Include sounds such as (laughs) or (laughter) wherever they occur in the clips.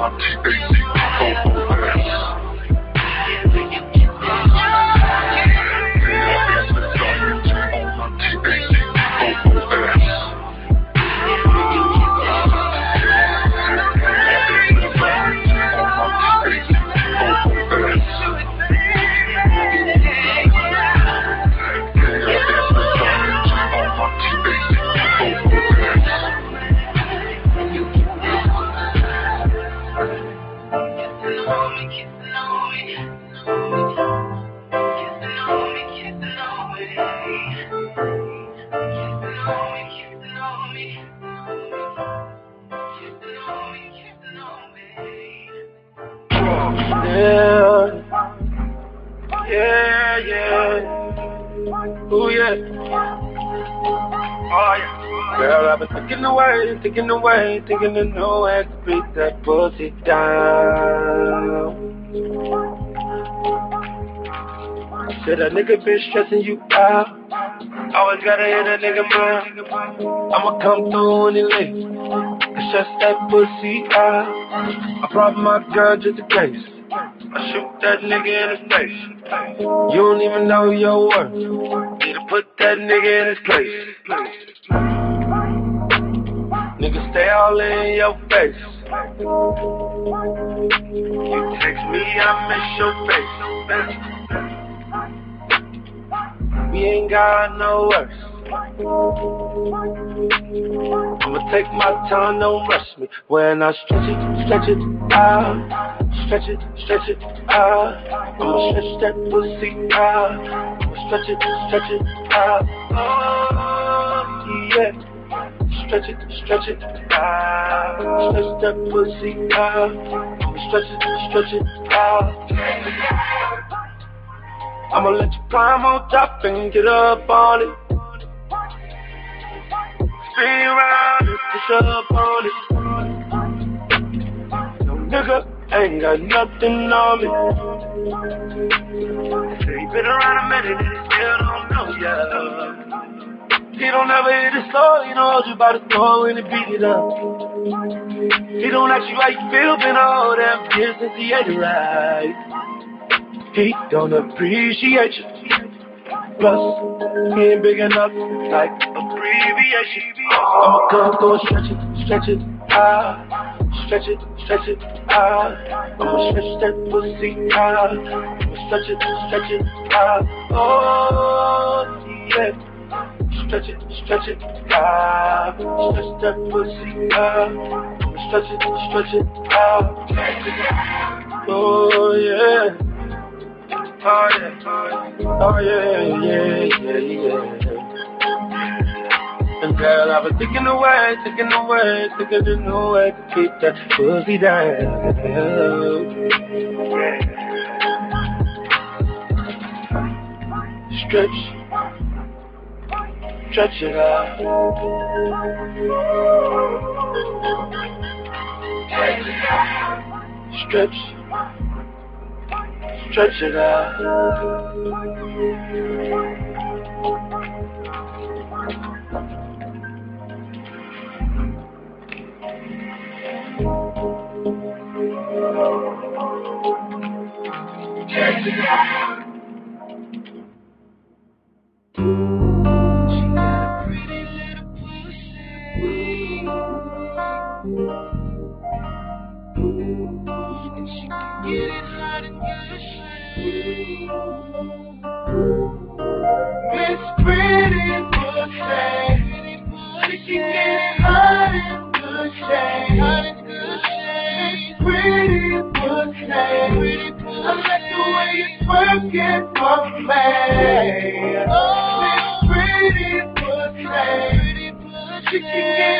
my T-A-C-O-O-S. Thinking away, thinking away, thinking of nowhere to beat that pussy down. I said a nigga been stressing you out. Always gotta hit a nigga mind. I'ma come through he late. It's just that pussy out. I brought my gun just in case. I shoot that nigga in the face. You don't even know your worth. Put that nigga in his place. Nigga, stay all in your face. You text me, I miss your face. We ain't got no worse. I'ma take my time, don't rush me. When I stretch it, stretch it out, stretch it, stretch it out. I'ma stretch that pussy out. Stretch it, stretch it out. Oh, yeah. Stretch it, stretch it out. Stretch that pussy out. Stretch it, stretch it out. I'ma let you climb on top and get up on it. Spin around and push up on it. No nigga ain't got nothing on me. You been around a. He don't ever hit it slow, he don't hold you by the throat when he beat it up. He don't ask you how you feel, been all damn years since he had it right. He don't appreciate you. Plus, he ain't big enough like abbreviation. I'ma come and stretch it, stretch it out. Stretch it, stretch it out. I'ma stretch that pussy out. I'ma stretch it, stretch it out. Oh, yeah. Stretch it, stretch it, ah. Stretch that pussy ah. Stretch it, stretch it ah. Oh yeah. Oh yeah. Oh yeah, yeah, yeah, yeah. And girl, I've been thinking away, thinking away, thinking of no way to keep that pussy down. Stretch stretch it out. Stretch, stretch it out. Stretch it out. working for me. Oh, this pretty pussy. She can get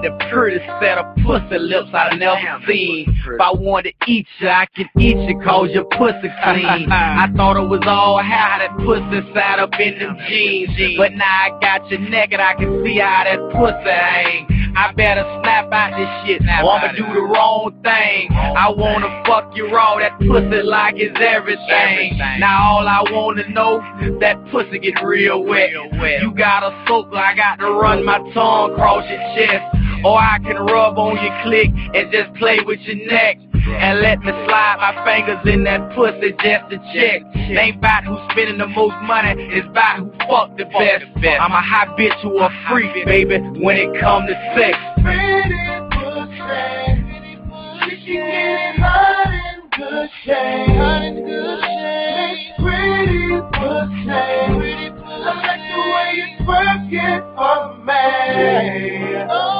got the prettiest set of pussy lips I've never seen. If I wanted to eat you, I could eat you cause your pussy (laughs) clean. I thought it was all how that pussy sat up in them jeans. But now I got you naked, I can see how that pussy hang. I better snap out this shit now. Or I'ma do the wrong thing. I wanna fuck you raw, that pussy like it's everything. Now all I wanna know, that pussy get real wet. You got a soak, I got to run my tongue across your chest. Or I can rub on your click and just play with your neck. And let me slide my fingers in that pussy just to check. Ain't about who's spending the most money, it's about who fuck the best. I'm a hot bitch who a freak, baby, when it come to sex. Pretty pussy, she get hot in good shape. Hot in good shape. Pretty pussy, pretty pussy. I like the way you twerk it for me. Oh,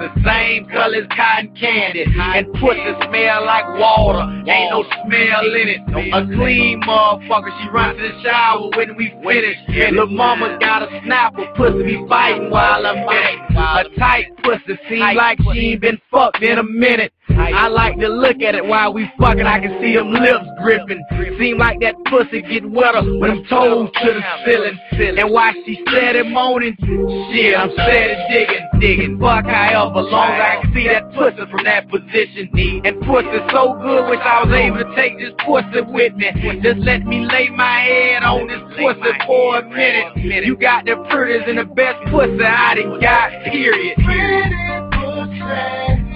same color as cotton candy. And pussy smell like water, ain't no smell in it. A clean motherfucker, she runs to the shower when we finish. Lil' mama got a snapper, pussy be fighting while I'm in it. A tight pussy, seem like she ain't been fucked in a minute. I like to look at it while we fucking, I can see them lips gripping. Seem like that pussy get wetter when I'm toes to the ceiling. And while she steady moaning, shit, I'm steady digging, digging. Fuck however long as I can see that pussy from that position. And pussy so good, wish I was able to take this pussy with me. Just let me lay my head on this pussy for a minute. You got the prettiest and the best pussy I done got, period. Pretty pussy.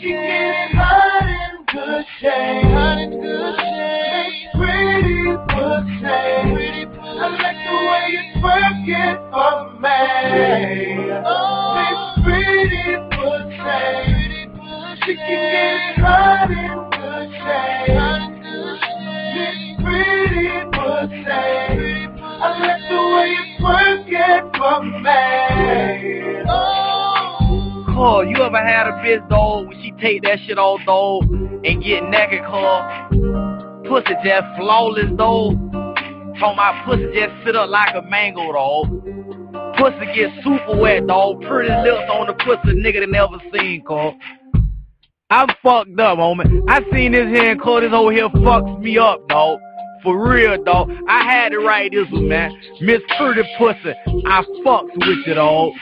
She get hot in good shape. Pretty pussy. I like the way you twerk it for me. Oh, pretty pussy. She can get shape. Hot good shape. This pretty pussy. I like the way you twerk it for me. Oh. You ever had a bitch dog when she take that shit off though and get naked cause pussy just flawless dog. Talking my pussy just sit up like a mango dog. Pussy get super wet dog. Pretty lips on the pussy nigga that never seen cause. I'm fucked up, homie. I seen this here and this over here fucks me up, dog. For real, dog. I had to write this one, man. Miss Pretty Pussy. I fucks with you, dog.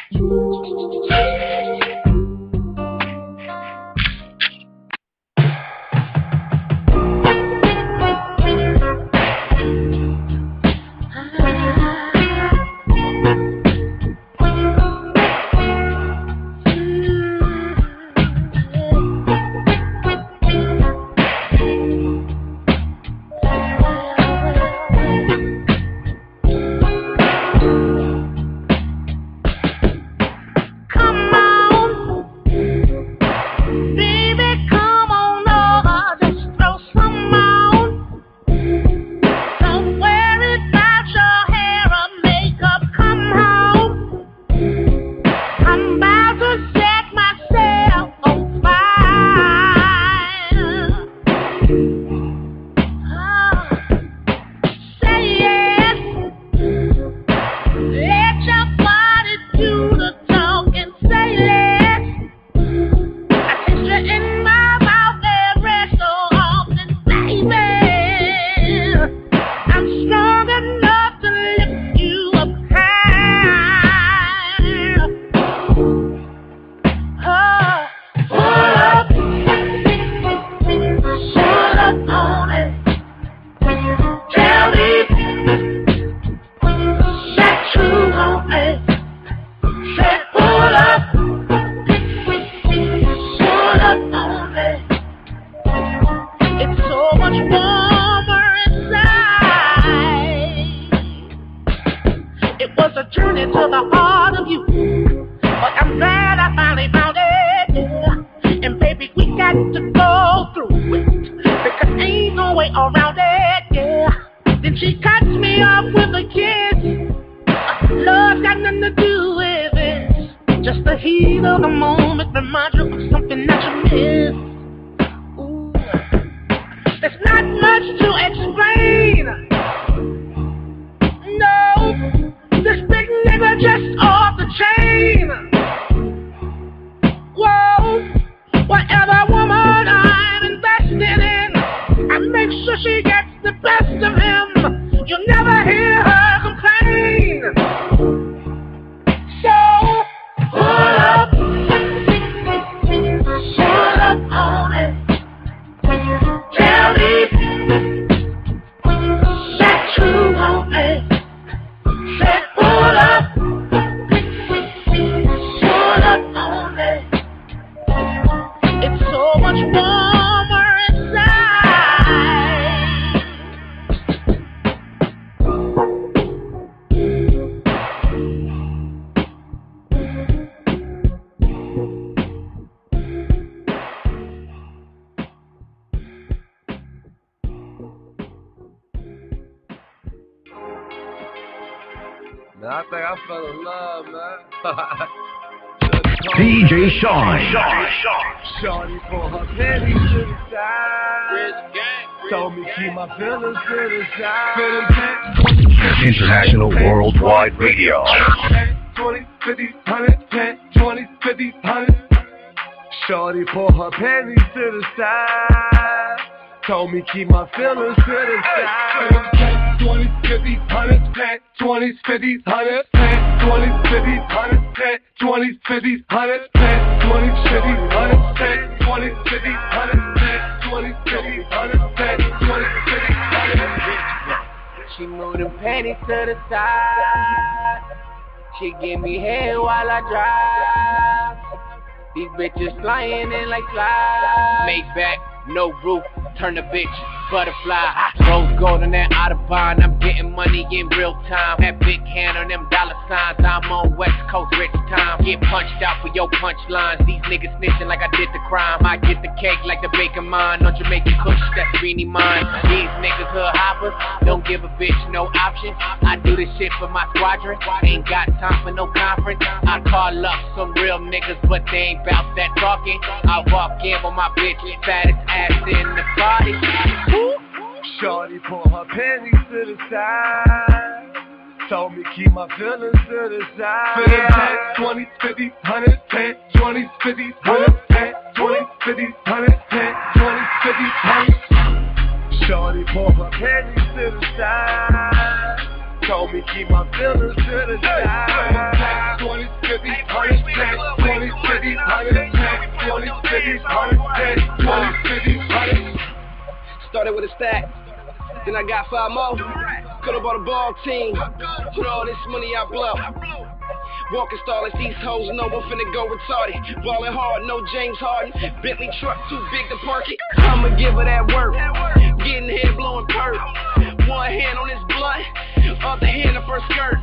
Heart of you, but I'm glad I finally found it. Yeah. And baby, we got to go through it because ain't no way around it. Yeah. Then she cuts me off with a kiss. Love's got nothing to do with it. Just the heat of the moment just And I think I fell in love, man. DJ (laughs) Sean. Shorty for her pennies to the side. Told me keep my feelings to the side. International Worldwide Radio. 20, 50, 100, 10, 20, 50, 100. Shorty pour her panties to the side. Told me keep my feelings to the side. 20, 50, 100, 10, 20, 50, 100, 10, 20, 50, 100, 10, 20, 50, 100, 10, 20, 50, 100, 10, 20, 50, 100, 10, 20, 50, 100, 10, 20, 50, 100. She moved them panties to the side. She give me head while I drive. These bitches flying in like flies. Make back, no roof, turn the bitch butterfly. Rose gold on that Audemar, I'm getting money in real time. That big hand on them dollar signs, I'm on West Coast rich time. Get punched out for your punchlines. These niggas snitching like I did the crime. I get the cake like the bacon mine. On Jamaican Kush, that's really mine. These niggas hood hoppers, don't give a bitch no option. I do this shit for my squadron. Ain't got time for no conference. I call up some real niggas, but they ain't bout that talking. I walk in with my bitch, fattest ass in the party. Shorty pour her panties to the side. Told me keep my feelings to the side. 10, 20, 50, 100, 10, 20, 50, 100, 10, 20, 50, 100, 10, 20, 50, 100. Shorty pour her panties to the side. Told me keep my feelings to the side. 20, 50, 100, 10, 20, 50, 100, 10, 20, 50, 100, 10, 20, 50, 100. Started with a stack, then I got five more. Could've bought a ball team. Put all this money I blow. Walking starless, these hoes know I'm finna go retarded. Ballin' hard, no James Harden. Bentley truck too big to park it. I'ma give her that work. Getting head blowing perk. One hand on this blunt, other hand up her skirt.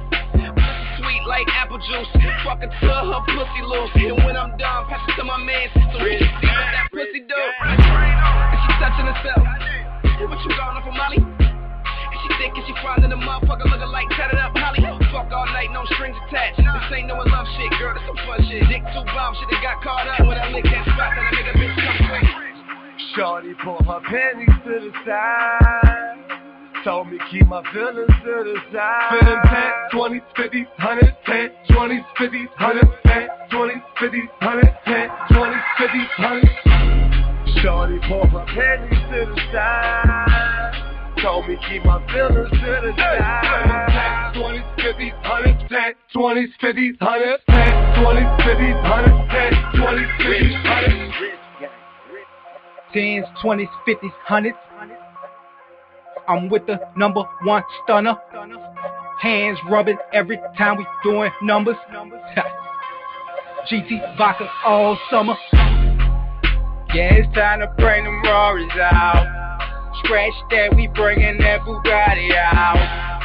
Sweet like apple juice. Fuck till her pussy loose. And when I'm done, pass it to my man so see what that pussy do. And she touching herself. What you going off for Molly? And she thick and she fine in the motherfucker looking like tatted up Holly. Fuck all night, no strings attached. This ain't no love shit, girl, this some fun shit. Dick too bomb, shit that got caught up. When I lick that spot, then I make a bitch come quick. Shorty pour her panties to the side. Told me keep my feelings to the side. Feeling 10, 20, 50, 100, 10, 20, 50, 100, 10, 20, 50, 100, 10, 20, 50, 100. Shorty pour her panties to the side. Told me keep my feelings to the side. 20, 50, 100, 10, 20, 50, 100, 10, 20, 50, 100, 10, 20, 50, 100. Tens, twenties, fifties, hundreds. I'm with the number one stunner. Hands rubbing every time we doing numbers. (laughs) GT vodka all summer. Yeah, it's time to bring them Raris out. Scratch that, we bringing that Bugatti out.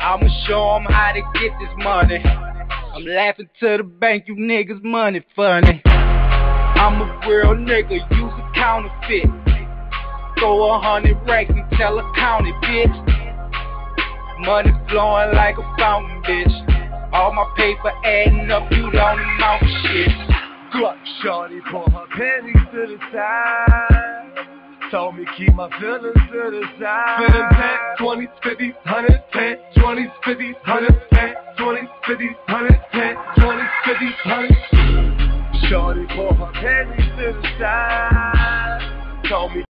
I'ma show 'em how to get this money. I'm laughing to the bank, you niggas money funny. I'm a real nigga, use a counterfeit. Throw a hundred racks and tell a county, bitch. Money flowing like a fountain, bitch. All my paper adding up, you don't amount shit. Gluck Shorty pour her panties to the side. Told me keep my feelings to the side. Feeling 10, 20, 50, 100, 10, 20, 50, 100, 10, 20, 50, 100, 10, 20, 50, 100. Shorty pour her panties to the side. Told me